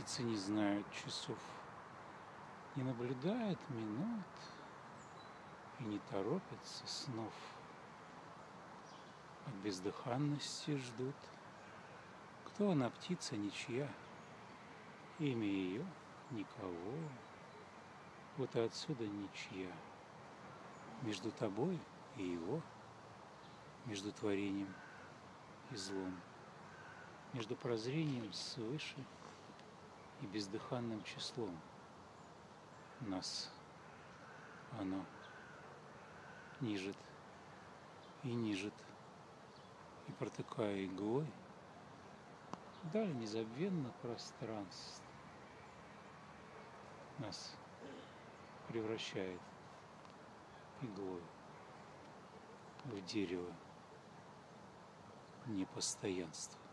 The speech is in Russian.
Птицы не знают часов, не наблюдают минут и не торопятся снов. От бездыханности ждут. Кто она, птица ничья, имя ее никого. Вот и отсюда ничья. Между тобой и его, между творением и злом, между прозрением свыше и бездыханным числом. Нас оно нижет и нижет, и протыкая иглой, даль незабвенно пространств нас превращает иглой в дерево непостоянства.